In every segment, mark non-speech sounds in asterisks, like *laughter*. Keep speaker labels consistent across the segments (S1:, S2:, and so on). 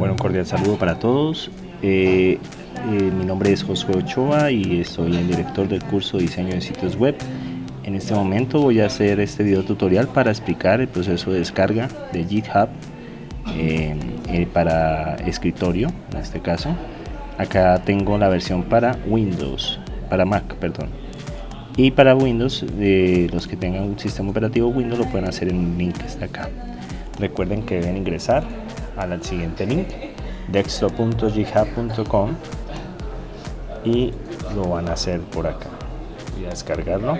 S1: Bueno, un cordial saludo para todos. Eh, eh, mi nombre es Josué Ochoa y soy el director del curso de diseño de sitios web. En este momento voy a hacer este video tutorial para explicar el proceso de descarga de GitHub eh, para escritorio, en este caso. Acá tengo la versión para Windows, para Mac, perdón. Y para Windows, los que tengan un sistema operativo Windows lo pueden hacer en un link que está acá. Recuerden que deben ingresar al siguiente link desktop.github.com y lo van a hacer por acá. Voy a descargarlo.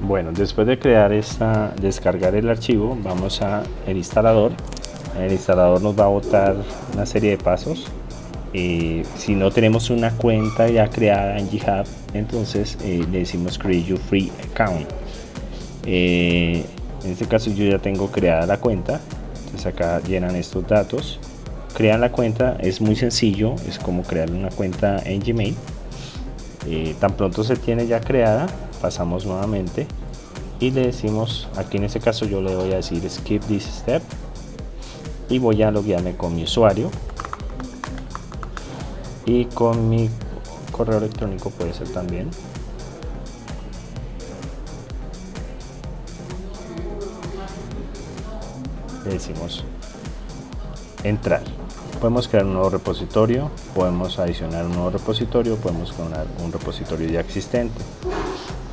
S1: Bueno después de crear esta descargar el archivo vamos a el instalador. El instalador nos va a botar una serie de pasos. Y si no tenemos una cuenta ya creada en GitHub entonces eh, le decimos create your free account. Eh, en este caso yo ya tengo creada la cuenta entonces acá llenan estos datos crean la cuenta es muy sencillo es como crear una cuenta en gmail. Eh, tan pronto se tiene ya creada pasamos nuevamente y le decimos aquí en este caso yo le voy a decir skip this step y voy a loguearme con mi usuario y con mi correo electrónico puede ser también le decimos entrar. Podemos crear un nuevo repositorio podemos adicionar un nuevo repositorio podemos clonar un repositorio ya existente.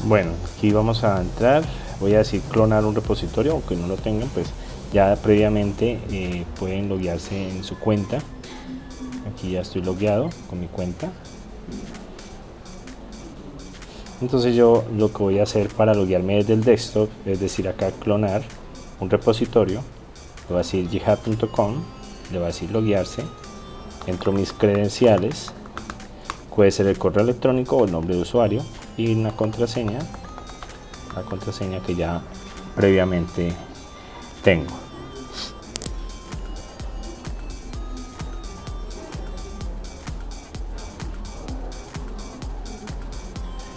S1: Bueno aquí vamos a entrar. Voy a decir clonar un repositorio aunque no lo tengan pues ya previamente eh, pueden loguearse en su cuenta. Aquí ya estoy logueado con mi cuenta. Entonces yo lo que voy a hacer para loguearme desde el desktop es decir acá clonar un repositorio voy a decir github.com le va a decir loguearse entro mis credenciales puede ser el correo electrónico o el nombre de usuario y una contraseña la contraseña que ya previamente tengo.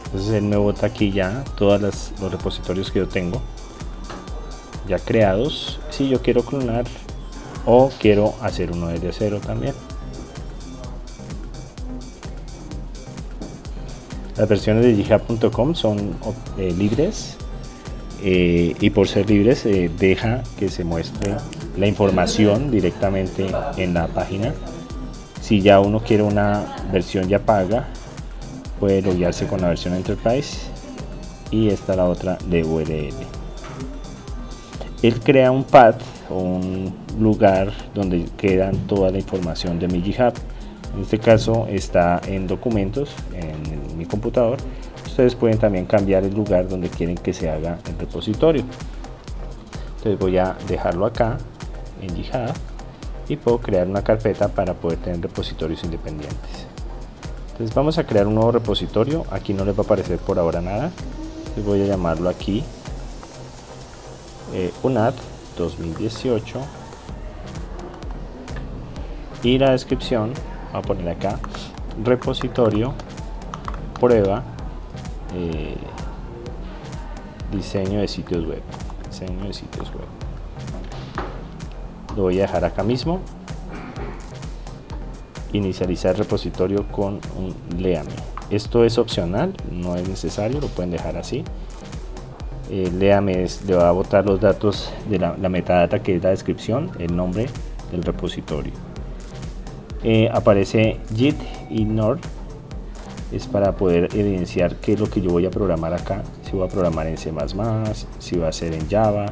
S1: Entonces él me bota aquí ya todos los repositorios que yo tengo ya creados si yo quiero clonar o quiero hacer uno desde cero también. Las versiones de github.com son eh, libres eh, y por ser libres eh, deja que se muestre la información directamente en la página. Si ya uno quiere una versión ya paga puede loguearse con la versión enterprise y esta la otra de URL él crea un path o un lugar donde quedan toda la información de mi GitHub. En este caso está en documentos en mi computador. Ustedes pueden también cambiar el lugar donde quieren que se haga el repositorio. Entonces voy a dejarlo acá en GitHub y puedo crear una carpeta para poder tener repositorios independientes. Entonces vamos a crear un nuevo repositorio. Aquí no les va a aparecer por ahora nada. Entonces voy a llamarlo aquí eh, UNAD 2018 y la descripción voy a poner acá repositorio prueba eh, diseño de sitios web diseño de sitios web. Lo voy a dejar acá mismo. Inicializar repositorio con un leame esto es opcional no es necesario lo pueden dejar así eh, léame, le va a botar los datos de la, metadata que es la descripción, el nombre del repositorio. Eh, aparece git ignore es para poder evidenciar qué es lo que yo voy a programar acá si voy a programar en C++, si va a ser en Java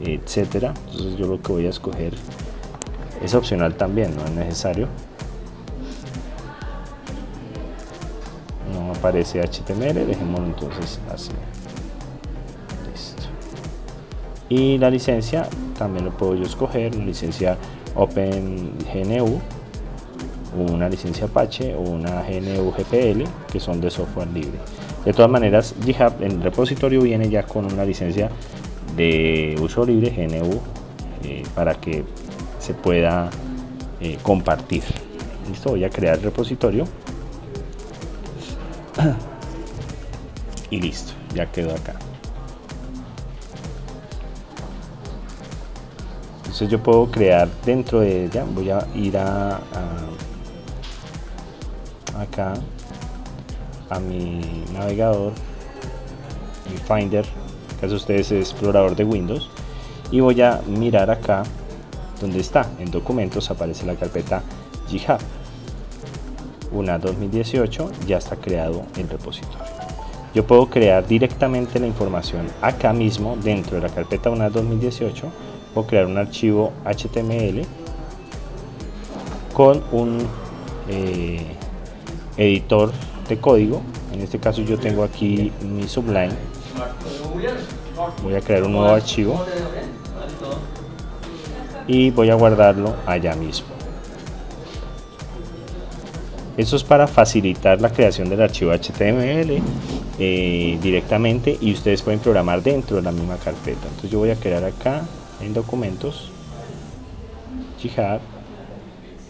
S1: etcétera. Entonces yo lo que voy a escoger es opcional también no es necesario. No aparece HTML dejémoslo entonces así y la licencia también lo puedo yo escoger una licencia OpenGNU una licencia Apache o una GNU GPL que son de software libre. De todas maneras GitHub el repositorio viene ya con una licencia de uso libre GNU eh, para que se pueda eh, compartir. Listo voy a crear el repositorio. *clears throat* Y listo ya quedó acá entonces yo puedo crear dentro de ella voy a ir a, acá a mi navegador mi finder caso ustedes es explorador de windows y voy a mirar acá donde está en documentos aparece la carpeta GitHub una 2018 ya está creado el repositorio. Yo puedo crear directamente la información acá mismo dentro de la carpeta una 2018 o crear un archivo HTML con un eh, editor de código. En este caso yo tengo aquí mi Sublime. Voy a crear un nuevo archivo y voy a guardarlo allá mismo. Eso es para facilitar la creación del archivo HTML eh, directamente y ustedes pueden programar dentro de la misma carpeta. Entonces yo voy a crear acá en documentos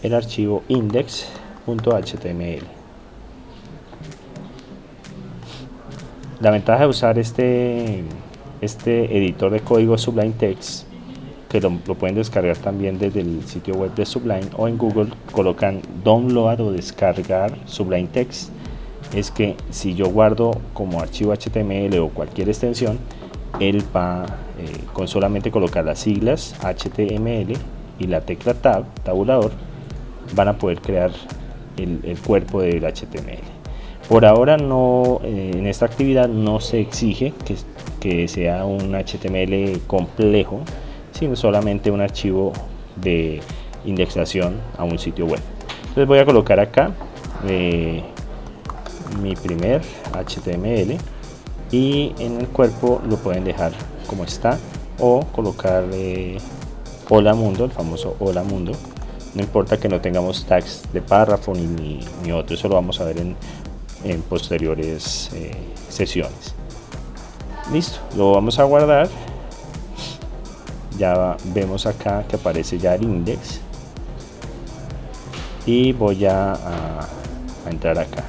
S1: el archivo index.html la ventaja de usar este este editor de código Sublime Text que lo, pueden descargar también desde el sitio web de Sublime o en Google colocan download o descargar Sublime Text es que si yo guardo como archivo HTML o cualquier extensión él va eh, con solamente colocar las siglas HTML y la tecla tab, tabulador, van a poder crear el, cuerpo del HTML. Por ahora no, eh, en esta actividad no se exige que, que, sea un HTML complejo, sino solamente un archivo de indexación a un sitio web. Entonces voy a colocar acá eh, mi primer HTML y en el cuerpo lo pueden dejar como está o colocarle hola mundo, el famoso hola mundo. No importa que no tengamos tags de párrafo ni, ni, otro, eso lo vamos a ver en, en posteriores eh, sesiones. Listo, lo vamos a guardar. Ya vemos acá que aparece ya el index. Y voy a, a entrar acá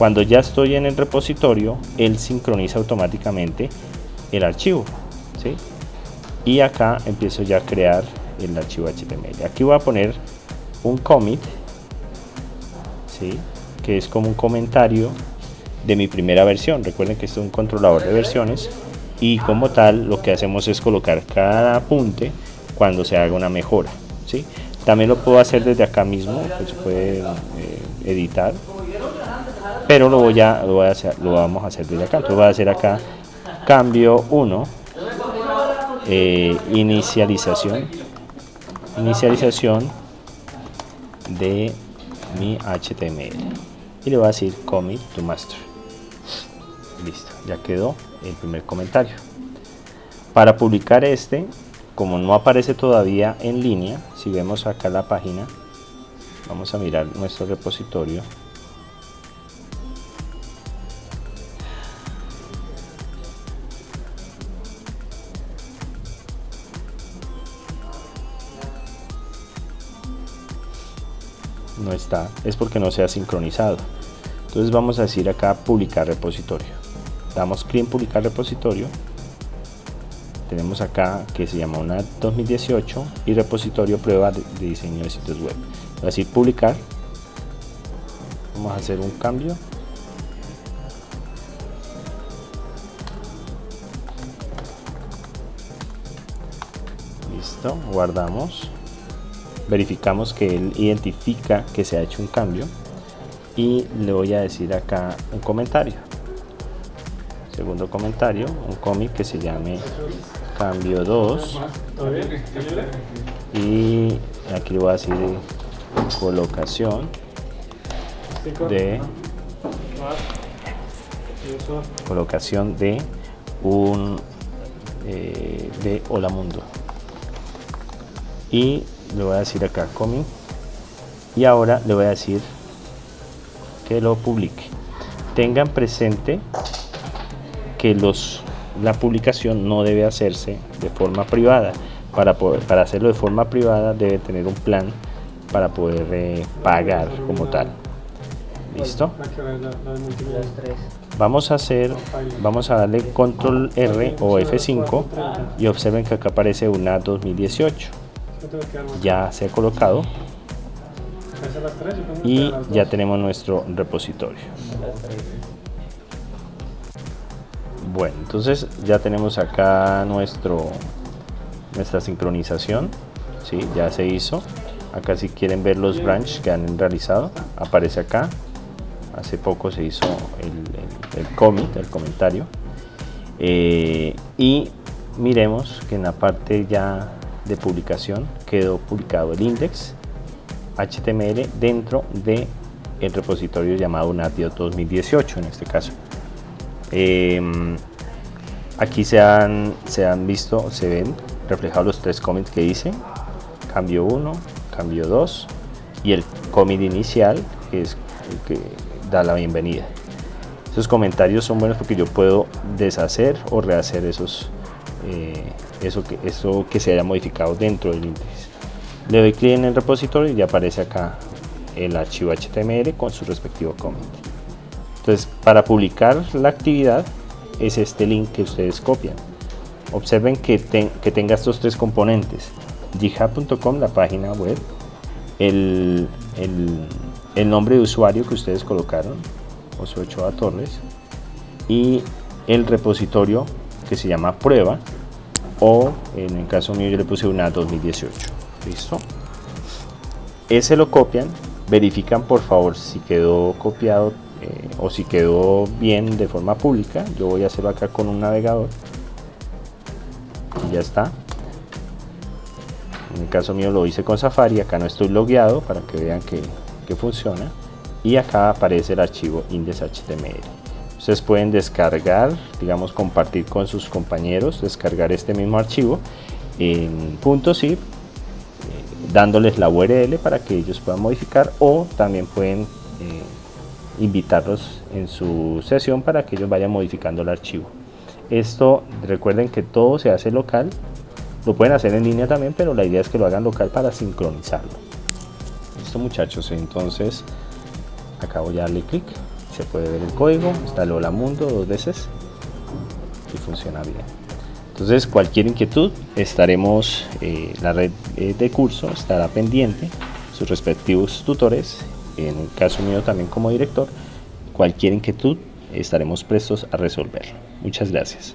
S1: cuando ya estoy en el repositorio, él sincroniza automáticamente el archivo. ¿sí? Y acá empiezo ya a crear el archivo HTML. Aquí voy a poner un commit, ¿sí? que es como un comentario de mi primera versión. Recuerden que esto es un controlador de versiones y como tal lo que hacemos es colocar cada apunte cuando se haga una mejora. ¿sí? También lo puedo hacer desde acá mismo, pues se puede eh, editar pero lo voy a, lo voy a hacer, lo vamos a hacer desde acá. Entonces voy a hacer acá cambio 1, eh, inicialización, inicialización de mi HTML y le voy a decir commit to master. Listo, ya quedó el primer comentario. Para publicar este, como no aparece todavía en línea, si vemos acá la página, vamos a mirar nuestro repositorio no está, es porque no se ha sincronizado. Entonces vamos a decir acá publicar repositorio. Damos clic en publicar repositorio. Tenemos acá que se llama una 2018 y repositorio prueba de, diseño de sitios web. Voy a decir publicar. Vamos a hacer un cambio. Listo, guardamos verificamos que él identifica que se ha hecho un cambio y le voy a decir acá un comentario. Segundo comentario un cómic que se llame cambio 2 y aquí le voy a decir colocación de colocación de un eh, de hola mundo. Y le voy a decir acá comi y ahora le voy a decir que lo publique. Tengan presente que los la publicación no debe hacerse de forma privada. Para poder para hacerlo de forma privada debe tener un plan para poder eh, pagar como tal. Listo vamos a hacer vamos a darle control R o F5 y observen que acá aparece una 2018 ya se ha colocado. Y ya tenemos nuestro repositorio. Bueno entonces ya tenemos acá nuestro nuestra sincronización. ¿sí? ya se hizo. Acá si quieren ver los branches que han realizado aparece acá. Hace poco se hizo el, el, comment, el comentario. Eh, y miremos que en la parte ya de publicación quedó publicado el index HTML dentro de el repositorio llamado Natio 2018 en este caso. Em, aquí se han, se han visto, se ven reflejados los tres comments que hice. Cambio 1, cambio 2 y el commit inicial que es el que da la bienvenida. Esos comentarios son buenos porque yo puedo deshacer o rehacer esos eh, eso, que, eso que se haya modificado dentro del índice. Le doy clic en el repositorio y ya aparece acá el archivo HTML con su respectivo comment. Entonces, para publicar la actividad es este link que ustedes copian. Observen que, que tenga estos tres componentes. github.com, la página web, el, el, nombre de usuario que ustedes colocaron, Ochoa Torres, y el repositorio que se llama prueba o en el caso mío yo le puse una 2018 listo ese lo copian verifican por favor si quedó copiado eh, o si quedó bien de forma pública. Yo voy a hacerlo acá con un navegador. Y ya está. En el caso mío lo hice con Safari. Acá no estoy logueado para que vean que, que funciona. Y acá aparece el archivo index.html Pueden descargar, digamos, compartir con sus compañeros, descargar este mismo archivo en .zip, eh, dándoles la URL para que ellos puedan modificar o también pueden eh, invitarlos en su sesión para que ellos vayan modificando el archivo. Esto, recuerden que todo se hace local, lo pueden hacer en línea también, pero la idea es que lo hagan local para sincronizarlo. Listo muchachos, entonces acabo voy a darle clic se puede ver el código, está el mundo dos veces y funciona bien. Entonces cualquier inquietud estaremos, eh, la red eh, de curso estará pendiente, sus respectivos tutores, en el caso mío también como director, cualquier inquietud estaremos prestos a resolverlo. Muchas gracias.